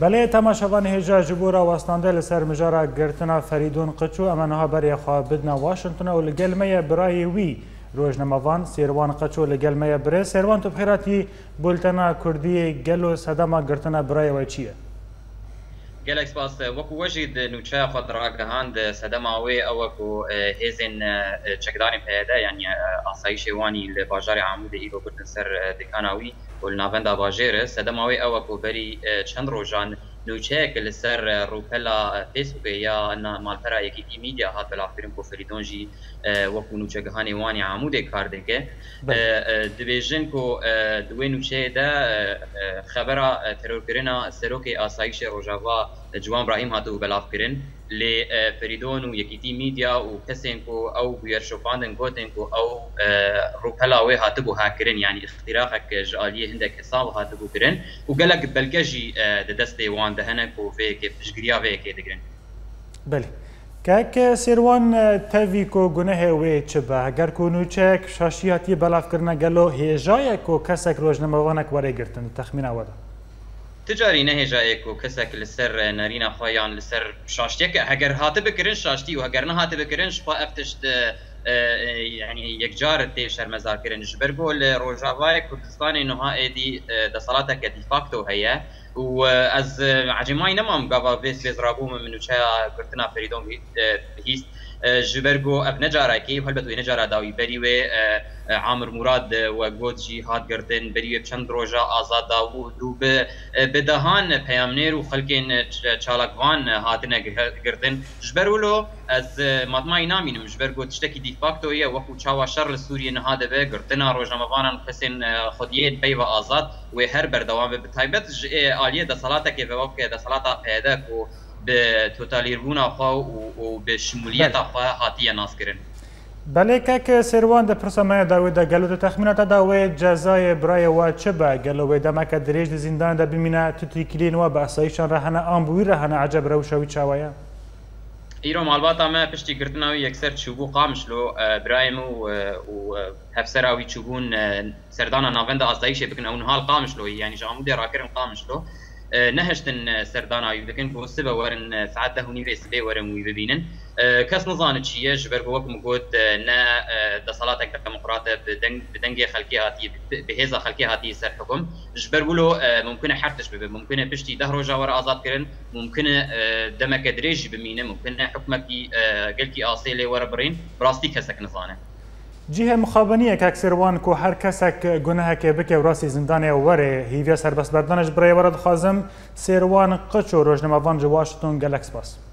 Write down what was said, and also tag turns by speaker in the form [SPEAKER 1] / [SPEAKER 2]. [SPEAKER 1] بله تماشاوان هجا جبورا وستانده لسر مجارا گرتنا فریدون قچو اما نها بریا خواه بدنا واشنطن و لگلمه برای وی روژنموان سیروان قچو لگلمه بره سیروان تو بخیراتی بولتنا کردی گلو صدما گرتنا برای وی چیه؟
[SPEAKER 2] گلک سپاس وکو وجید نوچه خود را گهاند صدما وی او کو هیزن چکدارین پیدا یعنی آسایش وانی لباجار عمود ایرو گرتن سر دکاناوی وی و ناوەندا باژێرە سەدەماوەی ئەوە کۆبەری چەند ڕۆژان نوچەیەکە لەسەر ڕووپەلا فیسبوکە یا مالپەرا یەکیتی میدیا هات بەلافرین بۆ فریدۆنژی وەکو نوچەکەهانی وانی عمودێک کاردێکە دبێژن و دوێ نوچەیەدا خەبەرە تەرۆکردنا سەرۆکی ئاساییشی ڕۆژاوا جوان برایم هاتو بەلافکردن لێ فریدۆن و یەکیتی میدیا و کەسێن و ئەو گوێرشۆپاندن گوتن و ئەو ڕوپەلاوێ هاتبوو هاکردن ینی اختیراخەکە ژالیە هندێک حساب هاتبوو کرن و گەلک بەلگەژی دەدەستی وان de hinek û vêyekê pişgiriya vêyekê digrin.
[SPEAKER 1] Belê. Keke sêrwan tevî ku gunehê wê çi be ger ku nûçek şaşiyatî belavkirina gelo hêjayek ku kesek rojnamevanek werê girtin texmîna we de. Ticarî
[SPEAKER 2] nehêjayê ku kesek li ser nerîna xwe yan li ser şaştiyeke heger hatî bikirin şaştî û heger nehatî bikirin ji xwe ev tişt yani yekcar tê şermezarkirin ji ber got li Rojavayê Kurdistanê niha êdî desalata ke dîfakto heye وأز عجماي نمام گاوا فيس بیز من وشيا قرتنا فريدون فریدون هیست جبرگو اب نجارا کی؟ necarekê helbet نجارا داوی. بری و عامر مراد و گودجی هات گرتن بری چند روژا آزاد و دو به بدهان نیر و خلکین چالاکوان هاتن گرتن جبرولو از مطمع نامینم جبر گوت دی فاکتو یه وقو چاوا شر لسوری نهاده به روزا روزنامه‌وانان خسین خودیت بی و آزاد و هر بردوان به جئی آلیه د صلاته که وقت د صلاته پیدا کو به توتالیربونا خوا او به شمولیت خوا هاتیه ناسکرن
[SPEAKER 1] بله که سروان د پرسمه دا و د ګلو تخمینات دا و جزای برای و چه به ګلو و دمه که دریج زندان د بمینه تتیکلین و به اسایشان رهنه ام بوی رهنه عجب رو شوی چاوایه
[SPEAKER 2] ایرام البته ما پشتی گردنا و یکسر چوبو قامشلو برایم و و هفسر اوی چوبون سردان ناوند ازدایش بکن اون حال قامشلو یعنی جامو دی راکرم قامشلو أه، نهشتن أه، سردانا دکن کو سبا ورن أه، ساعت ده نیو اس بی ورن وی ببینن کس نزان چیه جبر کو وکم گوت نه د صلات اک دموکرات بدنگ بدنگ خلقی هاتی بهزا خلقی هاتی سر حکم جبر بولو ممکن حرتش ببه ممکن پشتي ده روزا ور آزاد کرن ممکن دمک درج بمینه ممکن ممکنه کی گلکی اصلی ور برین براستی کسک نزانه
[SPEAKER 1] جیه مخابنی یک اکسروان کو هر کسک گناه که بکه و راسی زندان وره هیویا سربست بردانش برای ورد خازم سروان قچ و روشنموان جواشتون گلکس باس